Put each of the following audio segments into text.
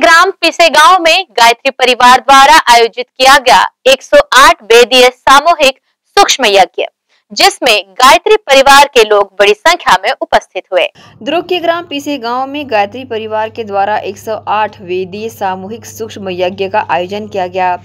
ग्राम पिसे गाँव में गायत्री परिवार द्वारा आयोजित किया गया 108 वेदीय सामूहिक सूक्ष्म यज्ञ। जिसमें गायत्री परिवार के लोग बड़ी संख्या में उपस्थित हुए। दुर्ग के ग्राम पीसे गाँव में गायत्री परिवार के द्वारा 108 वेदी सामूहिक सूक्ष्म यज्ञ का आयोजन किया गया।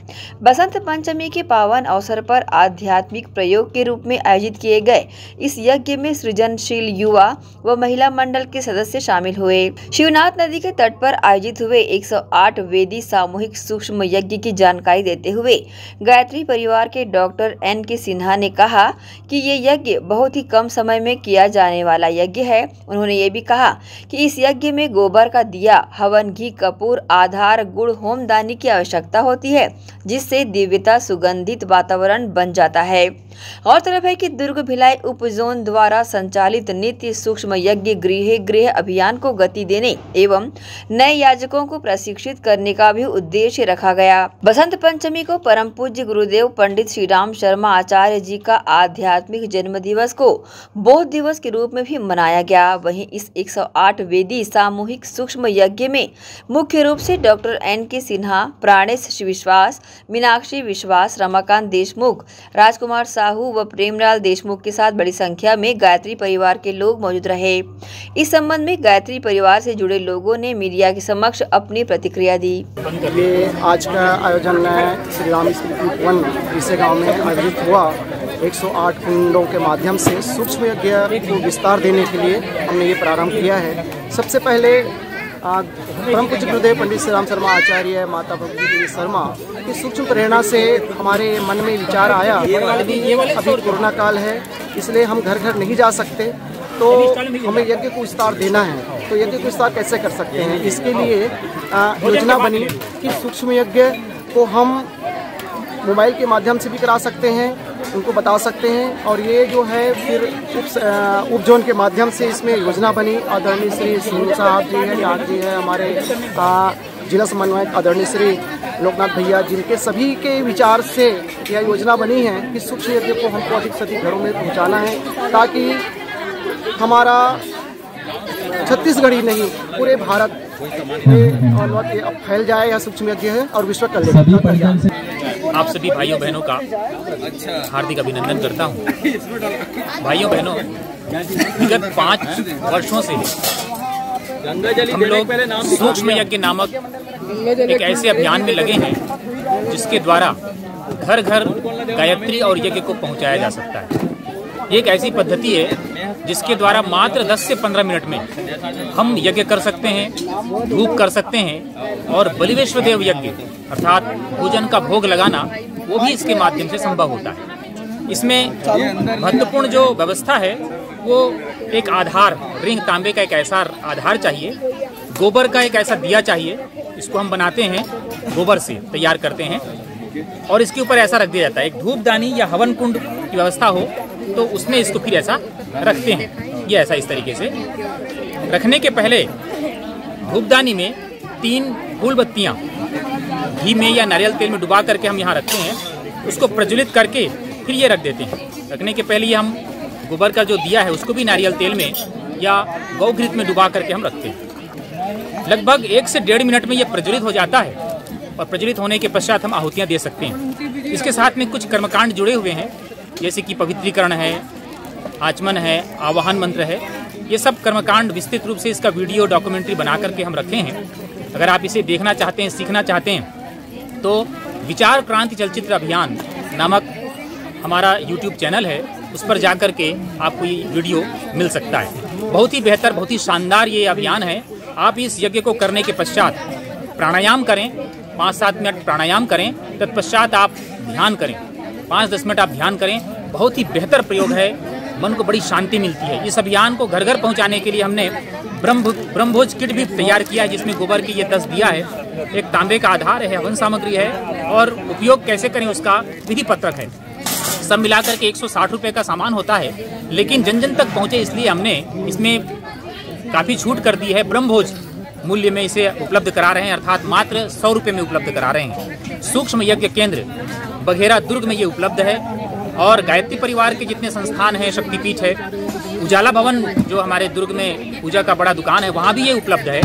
बसंत पंचमी के पावन अवसर पर आध्यात्मिक प्रयोग के रूप में आयोजित किए गए। इस यज्ञ में सृजनशील युवा व महिला मंडल के सदस्य शामिल हुए। शिवनाथ नदी के तट पर आयोजित हुए 108 वेदी सामूहिक सूक्ष्म यज्ञ की जानकारी देते हुए गायत्री परिवार के डॉक्टर एन के सिन्हा ने कहा कि ये यज्ञ बहुत ही कम समय में किया जाने वाला यज्ञ है। उन्होंने ये भी कहा कि इस यज्ञ में गोबर का दिया, हवन, घी, कपूर, आधार, गुड़ होम दानी की आवश्यकता होती है, जिससे दिव्यता, सुगंधित वातावरण बन जाता है। गौरतलब है कि दुर्ग भिलाई उप जोन द्वारा संचालित नित्य सूक्ष्म यज्ञ गृह गृह अभियान को गति देने एवं नए याजकों को प्रशिक्षित करने का भी उद्देश्य रखा गया। बसंत पंचमी को परम पूज्य गुरुदेव पंडित श्री राम शर्मा आचार्य जी का आध्यात्मिक जन्म दिवस को बौद्ध दिवस के रूप में भी मनाया गया। वहीं इस 108 वेदी सामूहिक सूक्ष्म यज्ञ में मुख्य रूप से डॉक्टर एन के सिन्हा, प्राणेश विश्वास मीनाक्षी विश्वास, रमाकांत देशमुख, राजकुमार साहू व प्रेमलाल देशमुख के साथ बड़ी संख्या में गायत्री परिवार के लोग मौजूद रहे। इस संबंध में गायत्री परिवार से जुड़े लोगों ने मीडिया के समक्ष अपनी प्रतिक्रिया दी। ये आज का आयोजन श्री राम स्मृति वन इसे गाँव में आयोजित हुआ। 108 कुंडों के माध्यम से सूक्ष्म यज्ञ को विस्तार देने के लिए हमने ये प्रारंभ किया है। सबसे पहले परम पूज्य गुरुदेव पंडित श्री राम शर्मा आचार्य माता भगवती शर्मा की सूक्ष्म प्रेरणा से हमारे मन में विचार आया। अभी अभी कोरोना काल है इसलिए हम घर घर नहीं जा सकते। तो हमें यज्ञ को विस्तार देना है। तो यज्ञ को विस्तार कैसे कर सकते हैं? इसके लिए योजना बनी कि सूक्ष्म यज्ञ को हम मोबाइल के माध्यम से भी करा सकते हैं। उनको बता सकते हैं। और ये जो है फिर उप जोन के माध्यम से इसमें योजना बनी। आदरणीय श्री सिंह साहब जी हैं याद जी हैं, हमारे जिला समन्वयक आदरणीय श्री लोकनाथ भैया जिनके सभी के विचार से यह योजना बनी है कि सूक्ष्म यज्ञ को हमको अधिक से अधिक घरों में पहुँचाना है, ताकि हमारा छत्तीसगढ़ ही नहीं, पूरे भारत में फैल जाए यह सूक्ष्म यज्ञ है और विश्व कल्याण। आप सभी भाइयों बहनों का हार्दिक अभिनंदन करता हूँ। भाइयों बहनों, विगत पाँच वर्षों से हम लोग सूक्ष्म यज्ञ नामक एक ऐसे अभियान में लगे हैं जिसके द्वारा घर घर गायत्री और यज्ञ को पहुँचाया जा सकता है। एक ऐसी पद्धति है जिसके द्वारा मात्र 10 से 15 मिनट में हम यज्ञ कर सकते हैं, धूप कर सकते हैं और बलिवेश्वर देव यज्ञ, अर्थात पूजन का भोग लगाना, वो भी इसके माध्यम से संभव होता है। इसमें महत्वपूर्ण जो व्यवस्था है, वो एक आधार, रिंग तांबे का एक ऐसा आधार चाहिए, गोबर का एक ऐसा दिया चाहिए, इसको हम बनाते हैं, गोबर से तैयार करते हैं और इसके ऊपर ऐसा रख दिया जाता है। एक धूपदानी या हवन कुंड की व्यवस्था हो तो उसमें इसको फिर ऐसा रखते हैं। ये ऐसा इस तरीके से। रखने के पहले धूपदानी में तीन फूल बत्तियाँ घी में या नारियल तेल में डुबा करके हम यहाँ रखते हैं। उसको प्रज्वलित करके फिर ये रख देते हैं। रखने के पहले ये हम गोबर का जो दिया है, उसको भी नारियल तेल में या गौघृत में डुबा करके हम रखते हैं। लगभग एक से डेढ़ मिनट में ये प्रज्वलित हो जाता है और प्रज्वलित होने के पश्चात हम आहुतियाँ दे सकते हैं। इसके साथ में कुछ कर्मकांड जुड़े हुए हैं, जैसे कि पवित्रीकरण है आचमन है, आवाहन मंत्र है, ये सब कर्मकांड विस्तृत रूप से इसका वीडियो डॉक्यूमेंट्री बना करके हम रखे हैं। अगर आप इसे देखना चाहते हैं, सीखना चाहते हैं तो विचार क्रांति चलचित्र अभियान नामक हमारा यूट्यूब चैनल है, उस पर जा कर के आपको ये वीडियो मिल सकता है। बहुत ही बेहतर, बहुत ही शानदार ये अभियान है। आप इस यज्ञ को करने के पश्चात प्राणायाम करें, पाँच सात मिनट प्राणायाम करें, तत्पश्चात आप ध्यान करें, पाँच दस मिनट आप ध्यान करें। बहुत ही बेहतर प्रयोग है मन को बड़ी शांति मिलती है। इस अभियान को घर घर पहुँचाने के लिए हमने ब्रह्म, ब्रह्मभोज किट भी तैयार किया है, जिसमें गोबर की ये दस दिया है। एक तांबे का आधार है, हवन सामग्री है, और उपयोग कैसे करें उसका विधि पत्रक है। सब मिलाकर के एक सौ का सामान होता है, लेकिन जन जन तक पहुँचे इसलिए हमने इसमें काफ़ी छूट कर दी है। ब्रह्मभोज मूल्य में इसे उपलब्ध करा रहे हैं, अर्थात मात्र सौ रुपये में उपलब्ध करा रहे हैं। सूक्ष्म यज्ञ केंद्र, बघेरा दुर्ग में ये उपलब्ध है। और गायत्री परिवार के जितने संस्थान हैं शक्तिपीठ है उजाला भवन जो हमारे दुर्ग में पूजा का बड़ा दुकान है वहाँ भी ये उपलब्ध है।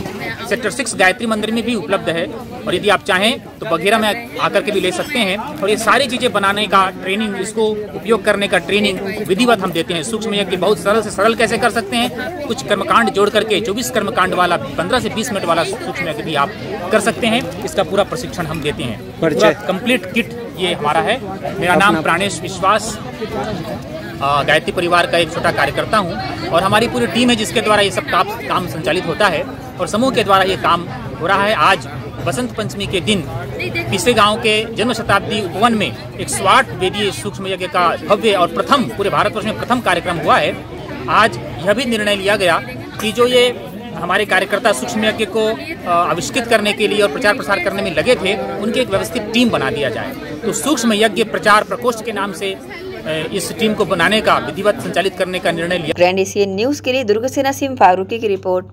सेक्टर सिक्स गायत्री मंदिर में भी उपलब्ध है। और यदि आप चाहें तो बघेरा में आकर के भी ले सकते हैं। और ये सारी चीज़ें बनाने का ट्रेनिंग इसको उपयोग करने का ट्रेनिंग विधिवत हम देते हैं। सूक्ष्म यज्ञ बहुत सरल से सरल कैसे कर सकते हैं? कुछ कर्मकांड जोड़ करके चौबीस कर्मकांड वाला पंद्रह से बीस मिनट वाला सूक्ष्म यज्ञ भी आप कर सकते हैं। इसका पूरा प्रशिक्षण हम देते हैं। कंप्लीट किट ये हमारा है। मेरा नाम प्राणेश विश्वास गायत्री परिवार का एक छोटा कार्यकर्ता हूँ और हमारी पूरी टीम है जिसके द्वारा ये सब काम काम संचालित होता है और समूह के द्वारा ये काम हो रहा है। आज बसंत पंचमी के दिन पिछले गाँव के जन्म शताब्दी उपवन में एक स्वाट वेदीय सूक्ष्म यज्ञ का भव्य और प्रथम, पूरे भारतवर्ष में प्रथम कार्यक्रम हुआ है। आज यह भी निर्णय लिया गया कि जो ये हमारे कार्यकर्ता सूक्ष्म यज्ञ को आविष्कृत करने के लिए और प्रचार प्रसार करने में लगे थे, उनकी एक व्यवस्थित टीम बना दिया जाए। तो सूक्ष्म यज्ञ प्रचार प्रकोष्ठ के नाम से इस टीम को बनाने का, विधिवत संचालित करने का निर्णय लिया। ग्रैंड एशियन न्यूज़ के लिए दुर्ग सेना सिंह फारूकी की रिपोर्ट।